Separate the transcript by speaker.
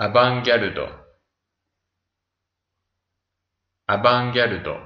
Speaker 1: アバンギャルド。アバンギャルド。